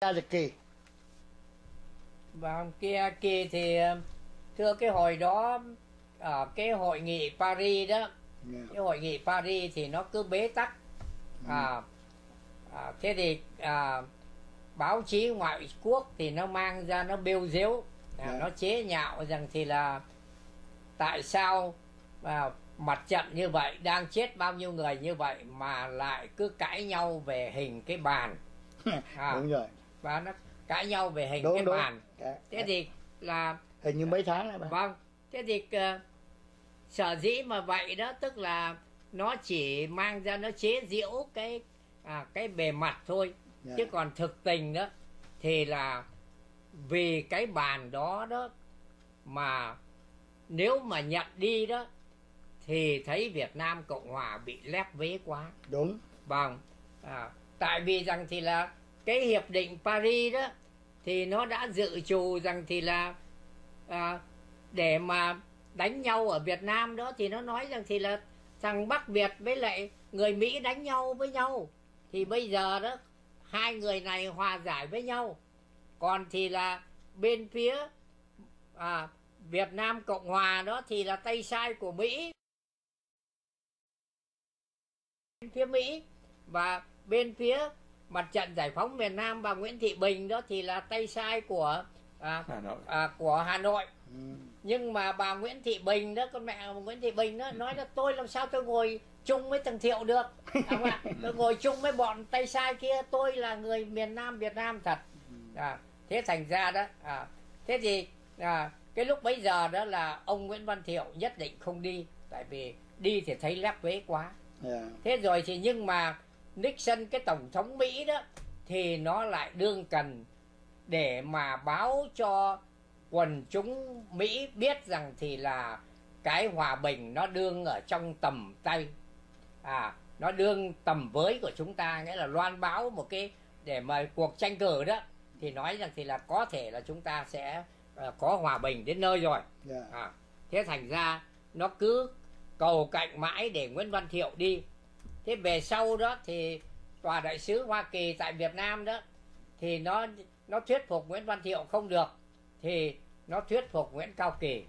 ra được kỳ Vâng, kia kỳ thì ờ, thưa cái hồi đó ở cái hội nghị Paris đó, yeah. cái hội nghị Paris thì nó cứ bế tắc. À, à, thế thì à, báo chí ngoại quốc thì nó mang ra nó bêu dếu, à, Dạ. nó chế nhạo rằng thì là tại sao à, mặt trận như vậy đang chết bao nhiêu người như vậy mà lại cứ cãi nhau về hình cái bàn à, đúng rồi và nó cãi nhau về hình đúng cái đúng. bàn. Cái- thế thì là hình như mấy tháng này bà. Vâng. Thế thì ờ, sở dĩ mà vậy đó tức là nó chỉ mang ra nó chế giễu cái à, cái bề mặt thôi. Dạ. chứ còn thực tình đó thì là vì cái bàn đó đó mà nếu mà nhận đi đó thì thấy Việt Nam Cộng Hòa bị lép vế quá. Đúng. Vâng, à, tại vì rằng thì là cái hiệp định Paris đó thì nó đã dự trù rằng thì là à, để mà đánh nhau ở Việt Nam đó thì nó nói rằng thì là thằng Bắc Việt với lại người Mỹ đánh nhau với nhau. Thì bây giờ đó hai người này hòa giải với nhau. Còn thì là bên phía à, Việt Nam Cộng Hòa đó thì là tay sai của Mỹ. Bên phía Mỹ và bên phía mặt trận giải phóng miền Nam và Nguyễn Thị Bình đó thì là tay sai của à, Hà Nội. à, của Hà Nội. Ừ. nhưng mà bà Nguyễn Thị Bình đó con mẹ Nguyễn Thị Bình đó nói là tôi làm sao tôi ngồi chung với thằng Thiệu được? Không ạ tôi ngồi chung với bọn tay sai kia tôi là người miền Nam Việt Nam thật. À, thế thành ra đó à, thế thì à, cái lúc bấy giờ đó là ông Nguyễn Văn Thiệu nhất định không đi tại vì đi thì thấy lép vế quá. Yeah. thế rồi thì nhưng mà Nixon cái tổng thống Mỹ đó thì nó lại đương cần để mà báo cho quần chúng Mỹ biết rằng thì là cái hòa bình nó đương ở trong tầm tay. À nó đương tầm với của chúng ta nghĩa là loan báo một cái để mà cuộc tranh cử đó thì nói rằng thì là có thể là chúng ta sẽ ờ, có hòa bình đến nơi rồi. Yeah. à, thế thành ra nó cứ cầu cạnh mãi để Nguyễn Văn Thiệu đi thế về sau đó thì tòa đại sứ Hoa Kỳ tại Việt Nam đó thì nó nó thuyết phục Nguyễn Văn Thiệu không được thì nó thuyết phục Nguyễn Cao Kỳ.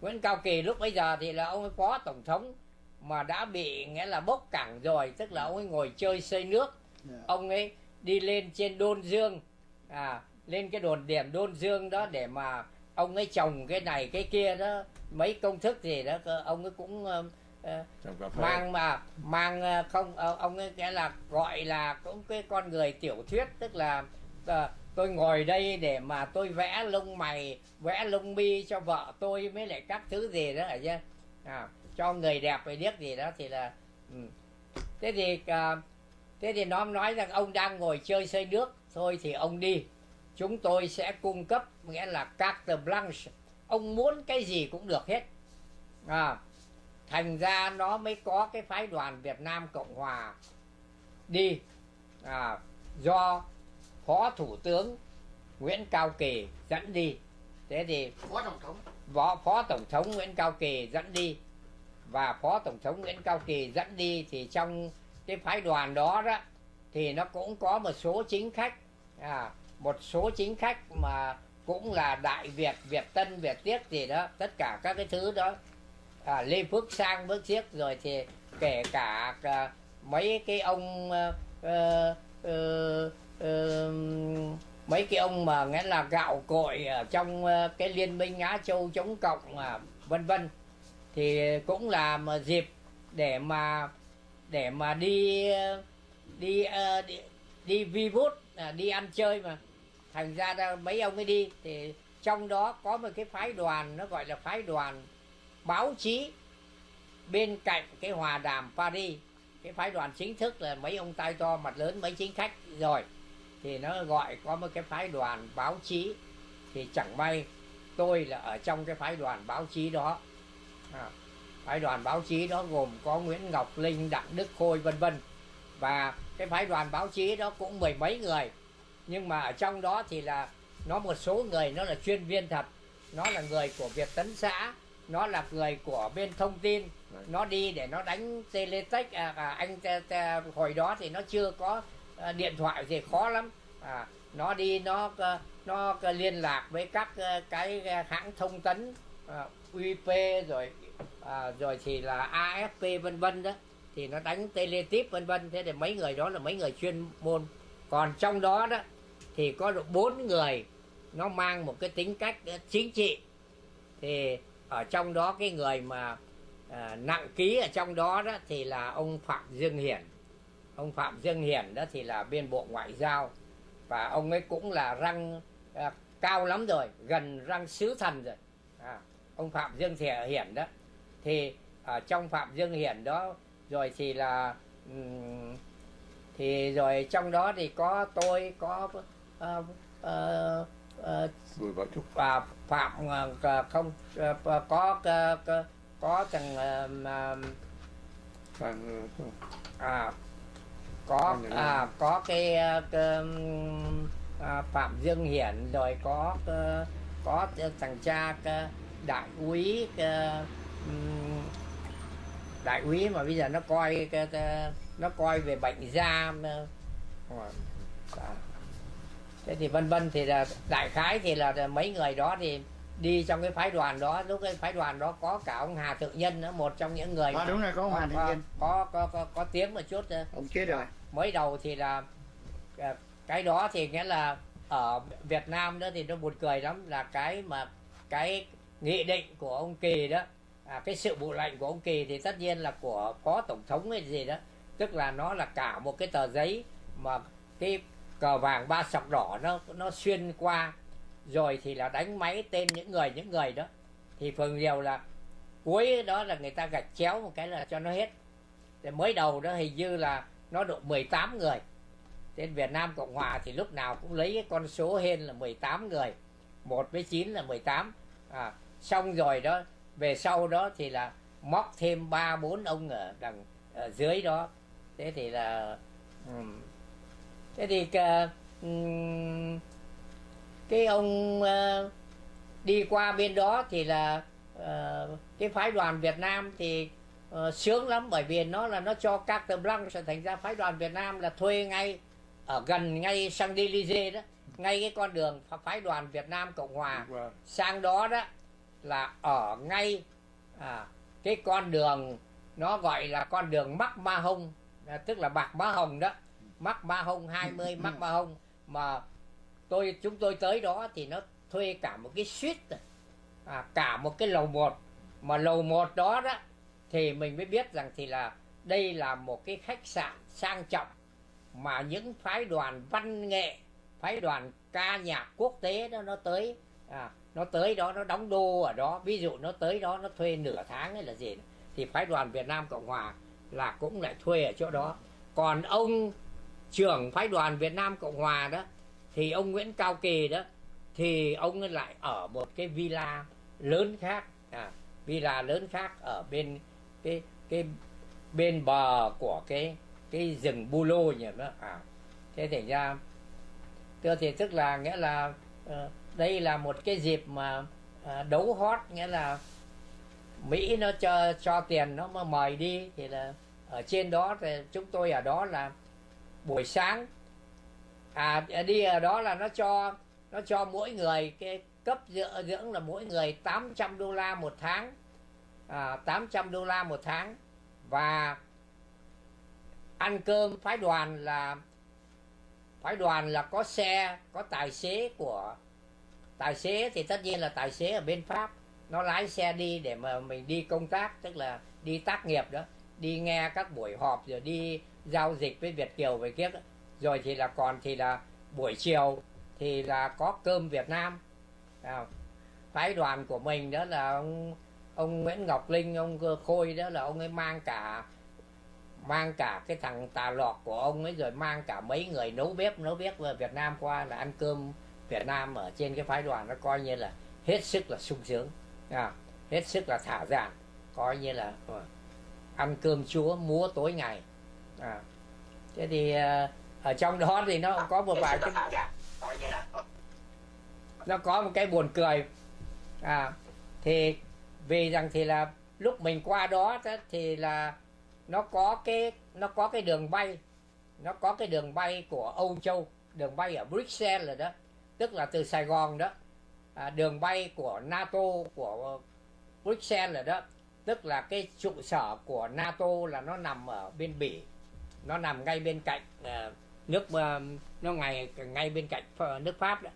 Nguyễn Cao Kỳ lúc bây giờ thì là ông ấy phó tổng thống mà đã bị nghĩa là bốc cẳng rồi tức là ông ấy ngồi chơi xây nước. Yeah. ông ấy đi lên trên đôn dương à lên cái đồn điểm đôn dương đó để mà ông ấy trồng cái này cái kia đó. Mấy công thức gì đó ông ấy cũng mang mà mang ờ, không ờ, ông ấy nghĩa là gọi là cũng cái con người tiểu thuyết tức là ờ, tôi ngồi đây để mà tôi vẽ lông mày vẽ lông mi cho vợ tôi mới lại các thứ gì đó ở chứ à, cho người đẹp phải điếc gì đó thì là ừ. thế thì à, thế thì nó nói rằng ông đang ngồi chơi xây nước thôi thì ông đi. Chúng tôi sẽ cung cấp nghĩa là carte blanche. Ông muốn cái gì cũng được hết. À, thành ra nó mới có cái phái đoàn Việt Nam Cộng Hòa đi à, do phó thủ tướng Nguyễn Cao Kỳ dẫn đi. Thế thì phó tổng thống. Phó, phó tổng thống Nguyễn Cao Kỳ dẫn đi. Và phó tổng thống Nguyễn Cao Kỳ dẫn đi thì trong cái phái đoàn đó đó thì nó cũng có một số chính khách à, một số chính khách mà cũng là đại Việt Việt Tân Việt Tiết gì đó tất cả các cái thứ đó à, Lê Phước Sang Bước Siếc rồi thì kể cả à, mấy cái ông à, à, à, mấy cái ông mà nghĩa là gạo cội ở trong à, cái liên minh Á Châu chống cộng mà vân vân thì cũng là mà dịp để mà để mà đi à, đi à, đi, đi vi vút à, đi ăn chơi mà. Thành ra mấy ông ấy đi thì trong đó có một cái phái đoàn nó gọi là phái đoàn báo chí bên cạnh cái hòa đàm Paris cái phái đoàn chính thức là mấy ông tay to mặt lớn mấy chính khách rồi thì nó gọi có một cái phái đoàn báo chí. Thì chẳng may tôi là ở trong cái phái đoàn báo chí đó. À, phái đoàn báo chí đó gồm có Nguyễn Ngọc Linh Đặng Đức Khôi vân vân. Và cái phái đoàn báo chí đó cũng mười mấy người. Nhưng mà ở trong đó thì là nó một số người nó là chuyên viên thật. Nó là người của Việt Tấn xã nó là người của bên thông tin. Đấy. nó đi để nó đánh teletech à, à, anh te, te, hồi đó thì nó chưa có à, điện thoại gì khó lắm. À, nó đi nó nó liên lạc với các cái hãng thông tấn uh, UP rồi à, rồi thì là AFP vân vân đó. Thì nó đánh teletip vân vân. Thế thì mấy người đó là mấy người chuyên môn. Còn trong đó đó thì có được bốn người. Nó mang một cái tính cách chính trị. Thì ở trong đó cái người mà à, nặng ký ở trong đó đó thì là ông phạm dương hiển. Ông phạm dương hiển đó thì là bên bộ ngoại giao và ông ấy cũng là răng à, cao lắm rồi gần răng sứ thần rồi. À, ông phạm dương hiển đó thì ở trong phạm dương hiển đó rồi thì là um, thì rồi trong đó thì có tôi có uh, uh, uh, và phạm uh, không uh, có có thằng à có à có cái, cái uh, phạm dương hiển rồi có có thằng cha đại úy đại úy mà bây giờ nó coi nó coi về bệnh da thế thì vân vân thì là đại khái thì là mấy người đó thì đi trong cái phái đoàn đó. Lúc cái phái đoàn đó có cả ông Hà Tự Nhân nữa một trong những người à, đúng rồi có ông Hà Tự Nhân. có có có, có tiếng một chút ông chết rồi. Mới đầu thì là à, cái đó thì nghĩa là ở Việt Nam đó thì nó buồn cười lắm là cái mà cái nghị định của ông Kỳ đó à, cái sự vụ lệnh của ông Kỳ thì tất nhiên là của phó tổng thống hay gì đó tức là nó là cả một cái tờ giấy mà cái cờ vàng ba sọc đỏ nó nó xuyên qua rồi thì là đánh máy tên những người những người đó. Thì phần nhiều là cuối đó là người ta gạch chéo một cái là cho nó hết. Thì mới đầu đó hình như là nó độ 18 người. Trên Việt Nam Cộng Hòa thì lúc nào cũng lấy cái con số hên là 18 người. Một với 9 là 18 à, xong rồi đó về sau đó thì là móc thêm ba bốn ông ở đằng ở dưới đó. Thế thì là um, thế thì cái, um, cái ông uh, đi qua bên đó thì là uh, cái phái đoàn Việt Nam thì uh, sướng lắm. Bởi vì nó là nó cho các tờ blanc sẽ thành ra phái đoàn Việt Nam là thuê ngay ở gần ngay sang Élysée đó. Ngay cái con đường phái đoàn Việt Nam Cộng Hòa. Sang đó đó là ở ngay à, cái con đường nó gọi là con đường mắc ma hông à, tức là bạc ma hồng đó mắc ma hông 20 mắc ma hông mà tôi chúng tôi tới đó thì nó thuê cả một cái suite à. à, cả một cái lầu một. Mà lầu một đó đó thì mình mới biết rằng thì là đây là một cái khách sạn sang trọng mà những phái đoàn văn nghệ phái đoàn ca nhạc quốc tế đó nó tới. À, nó tới đó nó đóng đô ở đó. Ví dụ nó tới đó nó thuê nửa tháng hay là gì thì phái đoàn Việt Nam Cộng Hòa là cũng lại thuê ở chỗ đó. Còn ông trưởng phái đoàn Việt Nam Cộng Hòa đó thì ông Nguyễn Cao Kỳ đó thì ông lại ở một cái villa lớn khác à, villa lớn khác ở bên cái cái bên bờ của cái cái rừng bu lô nhỉ đó à. Thế thì ra thưa thì tức là nghĩa là uh, đây là một cái dịp mà à, đấu hot nghĩa là Mỹ nó cho cho tiền nó mà mời đi thì là ở trên đó thì chúng tôi ở đó là buổi sáng. À, à đi ở đó là nó cho nó cho mỗi người cái cấp dưỡng, dưỡng là mỗi người 800 đô la một tháng. À, 800 đô la một tháng. Và ăn cơm phái đoàn là phái đoàn là có xe có tài xế của tài xế thì tất nhiên là tài xế ở bên pháp. Nó lái xe đi để mà mình đi công tác tức là đi tác nghiệp đó đi nghe các buổi họp rồi đi giao dịch với việt kiều về kiếp rồi thì là còn thì là buổi chiều thì là có cơm việt nam. À, phái đoàn của mình đó là ông ông nguyễn ngọc linh ông khôi đó là ông ấy mang cả mang cả cái thằng tà lọt của ông ấy rồi mang cả mấy người nấu bếp nấu bếp về việt nam qua là ăn cơm Việt Nam ở trên cái phái đoàn nó coi như là hết sức là sung sướng. À, hết sức là thả giản coi như là ờ, ăn cơm chúa múa tối ngày à, thế thì à, ở trong đó thì nó có một vài cái nó có một cái buồn cười. À thì vì rằng thì là lúc mình qua đó thì là nó có cái nó có cái đường bay. Nó có cái đường bay của Âu Châu đường bay ở Bruxelles rồi đó. Tức là từ Sài Gòn đó. À, đường bay của NATO của Bruxelles rồi đó. Tức là cái trụ sở của NATO là nó nằm ở bên Bỉ nó nằm ngay bên cạnh uh, nước uh, nó ngay ngay bên cạnh nước Pháp đó.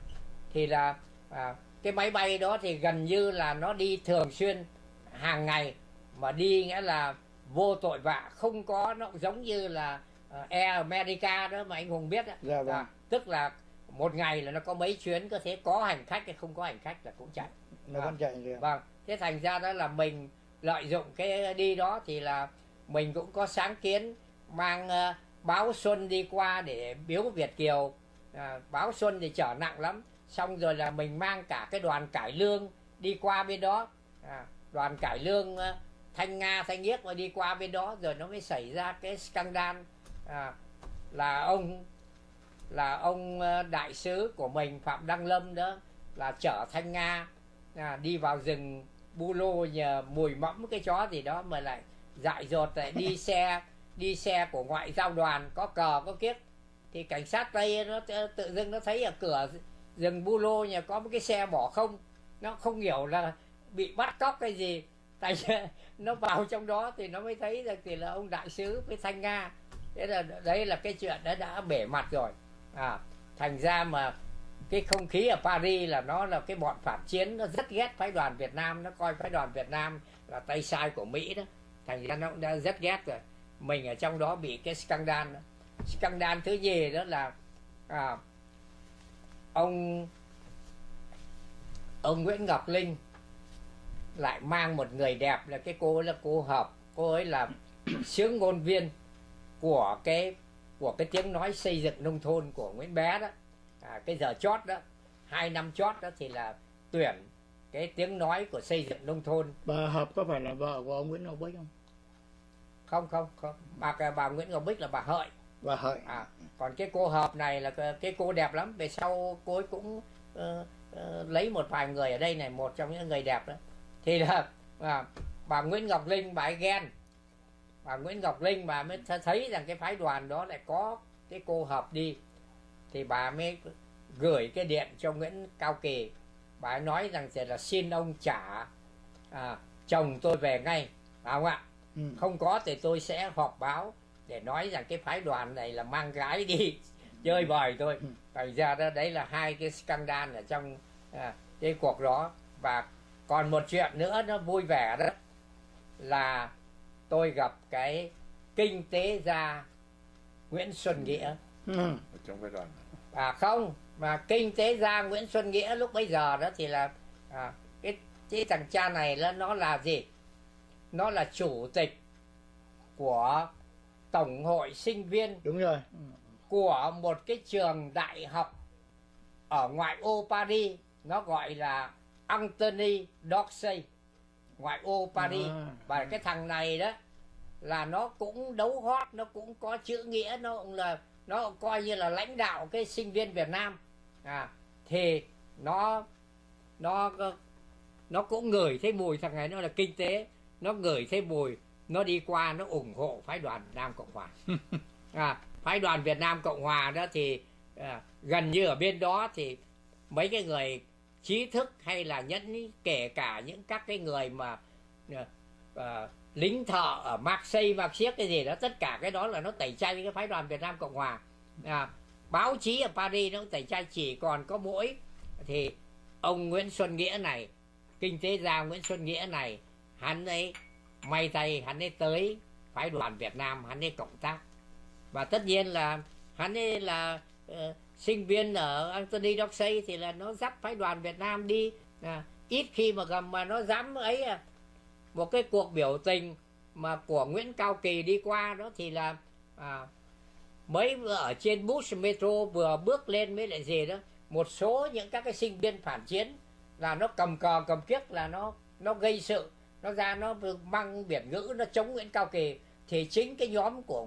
Thì là uh, cái máy bay đó thì gần như là nó đi thường xuyên hàng ngày mà đi nghĩa là vô tội vạ. Không có nó giống như là uh, Air America đó mà anh Hùng biết đó. Dạ, vâng. à, tức là một ngày là nó có mấy chuyến có thể có hành khách hay không có hành khách là cũng chạy. Nó vẫn chạy được. Vâng. Thế thành ra đó là mình lợi dụng cái đi đó thì là mình cũng có sáng kiến mang uh, báo xuân đi qua để biếu việt kiều. À, báo xuân thì chở nặng lắm. Xong rồi là mình mang cả cái đoàn cải lương đi qua bên đó. À, đoàn cải lương uh, thanh nga thanh nhiếc mà đi qua bên đó rồi nó mới xảy ra cái scandal. À, là ông là ông uh, đại sứ của mình phạm đăng lâm đó là chở thanh nga à, đi vào rừng bu lô nhờ mùi mẫm cái chó gì đó mà lại dại dột lại đi xe đi xe của ngoại giao đoàn, có cờ, có kiếp. Thì cảnh sát tây nó tự dưng nó thấy ở cửa rừng bu lô nhà có một cái xe bỏ không. Nó không hiểu là bị bắt cóc cái gì. Tại nó vào trong đó thì nó mới thấy rằng thì là ông đại sứ với thanh nga. Thế là đấy là cái chuyện đã đã bể mặt rồi. À thành ra mà cái không khí ở Paris là nó là cái bọn phản chiến, nó rất ghét phái đoàn Việt Nam, nó coi phái đoàn Việt Nam là tay sai của Mỹ đó. Thành ra nó cũng đã rất ghét rồi mình ở trong đó bị cái scandal scandal thứ gì đó là à, ông ông Nguyễn Ngọc Linh lại mang một người đẹp là cái cô ấy là cô hợp. Cô ấy là sướng ngôn viên của cái của cái tiếng nói xây dựng nông thôn của Nguyễn Bé đó. À, cái giờ chót đó hai năm chót đó thì là tuyển cái tiếng nói của xây dựng nông thôn. Bà hợp có phải là vợ của ông Nguyễn Ngọc Bích không? Không không không. Bà bà Nguyễn Ngọc Bích là bà hợi. Bà hợi. À còn cái cô hợp này là cái cô đẹp lắm. Về sau cô ấy cũng uh, uh, lấy một vài người ở đây này một trong những người đẹp đó. Thì là à, bà Nguyễn Ngọc Linh bà ấy ghen. Bà Nguyễn Ngọc Linh bà mới thấy rằng cái phái đoàn đó lại có cái cô hợp đi. Thì bà mới gửi cái điện cho Nguyễn Cao Kỳ. Bà ấy nói rằng sẽ là xin ông trả à, chồng tôi về ngay. Phải không ạ ừ. không có thì tôi sẽ họp báo để nói rằng cái phái đoàn này là mang gái đi chơi bời thôi ừ. thành ra đó đấy là hai cái scandal ở trong à, cái cuộc đó và còn một chuyện nữa nó vui vẻ đó là tôi gặp cái kinh tế gia Nguyễn Xuân Nghĩa ừ. trong phái đoàn à không mà kinh tế gia Nguyễn Xuân Nghĩa lúc bây giờ đó thì là à, cái cái thằng cha này là nó là gì nó là chủ tịch của tổng hội sinh viên đúng rồi. của một cái trường đại học ở ngoại ô Paris. Nó gọi là Anthony Dorsey. Ngoại ô Paris. À, và cái thằng này đó là nó cũng đấu hót nó cũng có chữ nghĩa nó cũng là nó coi như là lãnh đạo cái sinh viên Việt Nam. À thì nó nó nó cũng ngửi thấy mùi thằng này nó là kinh tế nó ngửi thấy mùi nó đi qua nó ủng hộ phái đoàn Việt Nam Cộng Hòa. À, phái đoàn Việt Nam Cộng Hòa đó thì à, gần như ở bên đó thì mấy cái người trí thức hay là nhẫn kể cả những các cái người mà à, à, lính thợ ở Marseille, Marseille cái gì đó tất cả cái đó là nó tẩy chay cái phái đoàn Việt Nam Cộng Hòa. À, báo chí ở Paris nó tẩy chay chỉ còn có mỗi thì ông Nguyễn Xuân Nghĩa này kinh tế gia Nguyễn Xuân Nghĩa này hắn ấy may tay hắn ấy tới phái đoàn Việt Nam hắn ấy cộng tác. Và tất nhiên là hắn ấy là uh, sinh viên ở Anthony Doxey thì là nó dắt phái đoàn Việt Nam đi. À, ít khi mà cầm mà nó dám ấy à, một cái cuộc biểu tình mà của Nguyễn Cao Kỳ đi qua đó thì là à, mấy ở trên bus metro vừa bước lên mới lại gì đó một số những các cái sinh viên phản chiến là nó cầm cờ cầm kiếc là nó nó gây sự nó ra nó mang biển ngữ nó chống Nguyễn Cao Kỳ. Thì chính cái nhóm của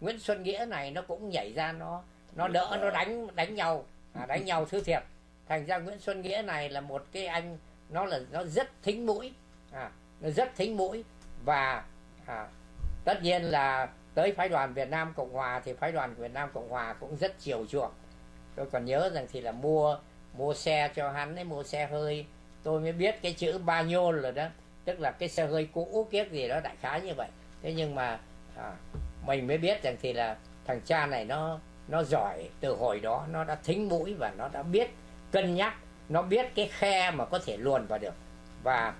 Nguyễn Xuân Nghĩa này nó cũng nhảy ra nó nó đỡ nó đánh đánh nhau. À, đánh nhau thứ thiệt. Thành ra Nguyễn Xuân Nghĩa này là một cái anh nó là nó rất thính mũi. À, nó rất thính mũi. Và à, tất nhiên là tới phái đoàn Việt Nam Cộng Hòa thì phái đoàn Việt Nam Cộng Hòa cũng rất chiều chuộng. Tôi còn nhớ rằng thì là mua mua xe cho hắn ấy mua xe hơi. Tôi mới biết cái chữ ba nhô rồi đó tức là cái xe hơi cũ kiếp gì đó đại khái như vậy. Thế nhưng mà à, mình mới biết rằng thì là thằng cha này nó nó giỏi từ hồi đó nó đã thính mũi và nó đã biết cân nhắc nó biết cái khe mà có thể luồn vào được. Và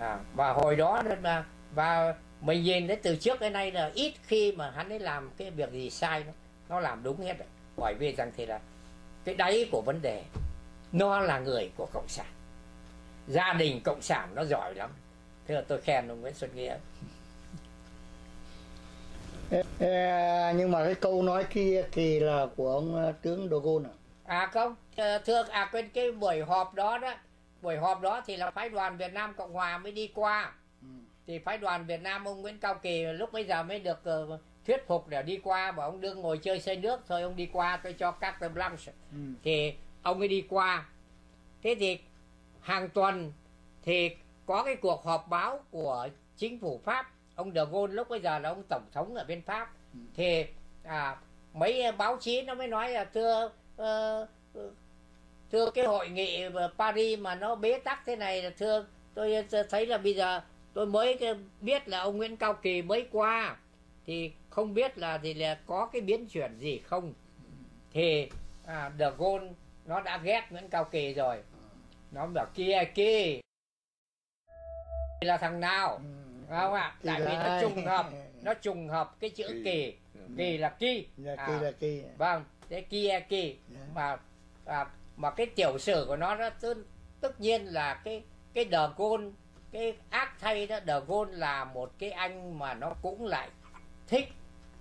à, và hồi đó và, và mình nhìn thấy từ trước đến nay là ít khi mà hắn ấy làm cái việc gì sai nó nó làm đúng hết rồi. Bởi vì rằng thì là cái đáy của vấn đề nó là người của cộng sản. Gia đình cộng sản nó giỏi lắm thế là tôi khen ông nguyễn xuân nghĩa nhưng mà cái câu nói kia kỳ là của ông ờ, tướng Gaulle à? à không ờ, thưa à quên cái buổi họp đó đó buổi họp đó thì là phái đoàn Việt Nam Cộng Hòa mới đi qua Ừ. thì phái đoàn Việt Nam ông Nguyễn Cao Kỳ lúc bây giờ mới được uh, thuyết phục để đi qua và ông đương ngồi chơi xây nước thôi ông đi qua tôi cho carte blanche Ừ. thì ông ấy đi qua thế thì hàng tuần thì có cái cuộc họp báo của chính phủ Pháp. Ông De Gaulle lúc bây giờ là ông tổng thống ở bên Pháp. Ừ. thì à, mấy báo chí nó mới nói là thưa ờ, thưa cái hội nghị Paris mà nó bế tắc thế này là thưa tôi thấy là bây giờ tôi mới biết là ông Nguyễn Cao Kỳ mới qua. Thì không biết là thì là có cái biến chuyển gì không. Thì à, De Gaulle nó đã ghét Nguyễn Cao Kỳ rồi. Nó bảo kia kia là thằng nào? Ừ. Không ạ? Kỳ tại vì nó là- trùng hợp nó trùng hợp cái chữ Kỳ. kỳ. Kỳ là kỳ. Dạ, À, kỳ là kỳ. Vâng thế kia kỳ. Dạ. mà à, mà cái tiểu sử của nó đó tất, tất nhiên là cái cái De Gaulle cái ác thay đó De Gaulle là một cái anh mà nó cũng lại thích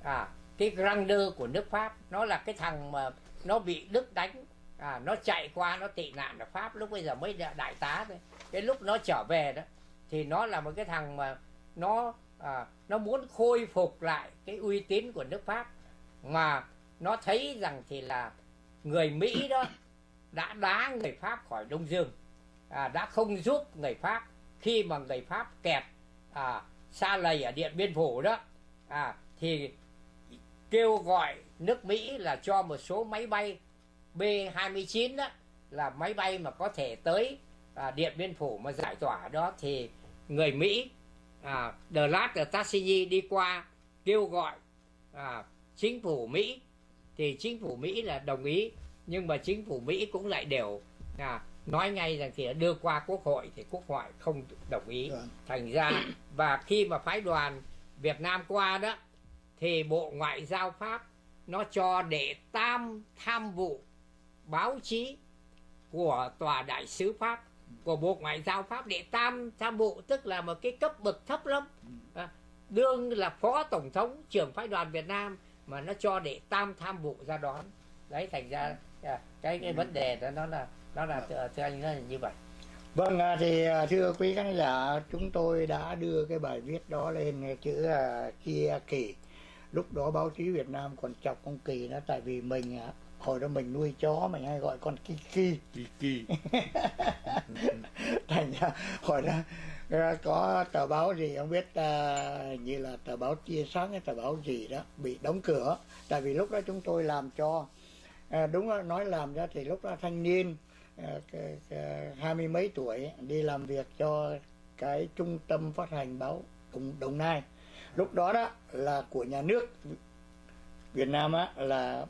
à cái grandeur của nước Pháp. Nó là cái thằng mà nó bị Đức đánh. À nó chạy qua nó tị nạn ở Pháp. Lúc bây giờ mới đại đại tá thôi. Cái lúc nó trở về đó thì nó là một cái thằng mà nó à, nó muốn khôi phục lại cái uy tín của nước Pháp. Mà nó thấy rằng thì là người Mỹ đó đã đá người Pháp khỏi Đông Dương à, đã không giúp người Pháp. Khi mà người Pháp kẹt à, xa lầy ở Điện Biên Phủ đó à, thì kêu gọi nước Mỹ là cho một số máy bay B-29 đó là máy bay mà có thể tới à, Điện Biên Phủ mà giải tỏa đó thì người Mỹ à, Lat ở Tassini đi qua kêu gọi à, chính phủ Mỹ thì chính phủ Mỹ là đồng ý nhưng mà chính phủ Mỹ cũng lại đều à, nói ngay rằng thì đưa qua quốc hội thì quốc hội không đồng ý Vâng. thành ra và khi mà phái đoàn Việt Nam qua đó thì Bộ Ngoại giao Pháp nó cho đệ tam tham vụ báo chí của tòa đại sứ Pháp của Bộ Ngoại giao Pháp đệ tam tham bộ tức là một cái cấp bậc thấp lắm. À, đương là phó tổng thống trưởng phái đoàn Việt Nam mà nó cho đệ tam tham bộ ra đón. Đấy thành ra à, cái cái vấn đề đó nó là nó là thưa, thưa anh nó là như vậy. Vâng, à, thì à, thưa quý khán giả, chúng tôi đã đưa cái bài viết đó lên nghe chữ uh, kia kỳ. Lúc đó báo chí Việt Nam còn chọc con kỳ nó tại vì mình uh, hồi đó mình nuôi chó mình hay gọi con Kiki. Kiki Thành ra hồi đó à, có tờ báo gì không biết à, như là tờ báo chia sáng hay tờ báo gì đó bị đóng cửa. Tại vì lúc đó chúng tôi làm cho à, đúng nói làm ra thì lúc đó thanh niên hai mươi mấy tuổi đi làm việc cho cái trung tâm phát hành báo Đồng, Đồng Nai lúc đó đó là của nhà nước Việt Nam á là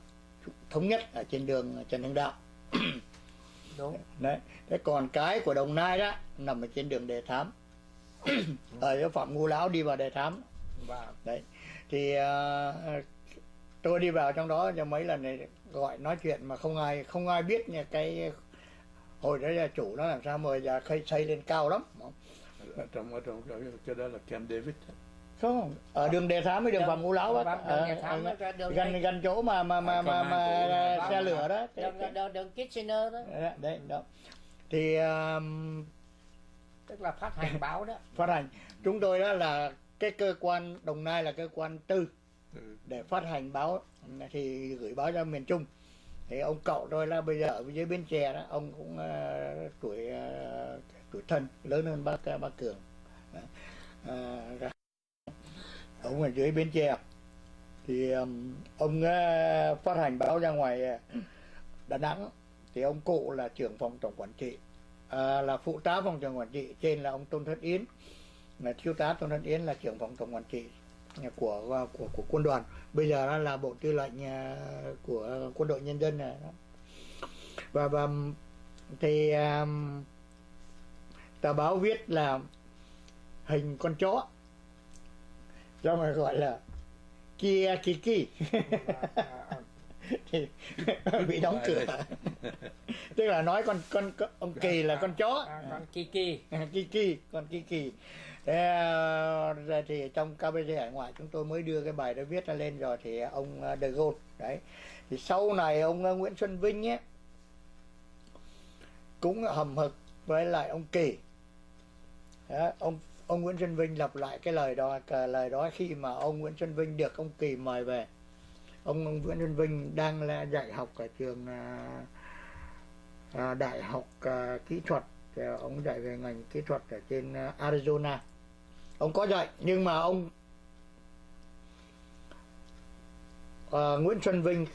thống nhất ở trên đường Trần Hưng Đạo. Đúng. Đấy thế còn cái của Đồng Nai đó nằm ở trên đường Đề Thám. Ở chỗ Phạm Ngũ Lão đi vào Đề Thám. Và đấy thì à, tôi đi vào trong đó cho mấy lần này gọi nói chuyện mà không ai không ai biết nha cái hồi đó là chủ nó làm sao mà giờ xây xây lên cao lắm. Trong ở trong cái đó là Camp David không ở đường đề thám với đường phạm ngũ lão á. gần gần chỗ mà mà mà mà, mà xe lửa đó. Đường, đường, đường Kitchener đó. Đấy, đó. Thì um, tức là phát hành báo đó. phát hành. Chúng tôi đó là cái cơ quan đồng nai là cơ quan tư để phát hành báo. Thì gửi báo ra miền trung. Thì ông cậu tôi là bây giờ ở dưới bến tre đó ông cũng ờ, tuổi ờ, tuổi thân lớn hơn bác bác cường. Đó. Ông ở dưới bến tre. Thì um, ông ờ, phát hành báo ra ngoài ờ, Đà Nẵng. Thì ông cụ là trưởng phòng tổng quản trị à, là phụ tá phòng tổng quản trị. Trên là ông Tôn Thất Yến. Là thiếu tá Tôn Thất Yến là trưởng phòng tổng quản trị của của của quân đoàn. Bây giờ là bộ tư lệnh của quân đội nhân dân này và và um, thì um, tờ báo viết là hình con chó cho mà gọi là kia kiki thì bị đóng cửa. Tức là nói con con, con ông kỳ là con chó. À, con kiki kiki con kiki thế uh, thì trong KBC hải ngoại chúng tôi mới đưa cái bài đó viết ra lên rồi thì ông uh, De Gaulle đấy. Thì sau này ông uh, Nguyễn Xuân Vinh nhé cũng hầm hực với lại ông Kỳ. Đó, ông ông Nguyễn Xuân Vinh lặp lại cái lời đó cái lời đó khi mà ông Nguyễn Xuân Vinh được ông Kỳ mời về. Ông, ông Nguyễn Xuân Vinh đang là dạy học ở trường à, à, đại học à, kỹ thuật à, ông dạy về ngành kỹ thuật ở trên à, Arizona. Ông có dạy nhưng mà ông à, Nguyễn Xuân Vinh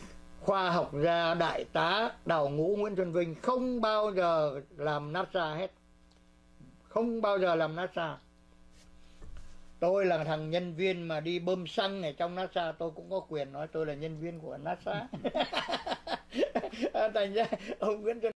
khoa học gia đại tá đào ngũ Nguyễn Xuân Vinh không bao giờ làm NASA hết. Không bao giờ làm NASA tôi là thằng nhân viên mà đi bơm xăng ở trong NASA tôi cũng có quyền nói tôi là nhân viên của NASA. Thành ra ông Nguyễn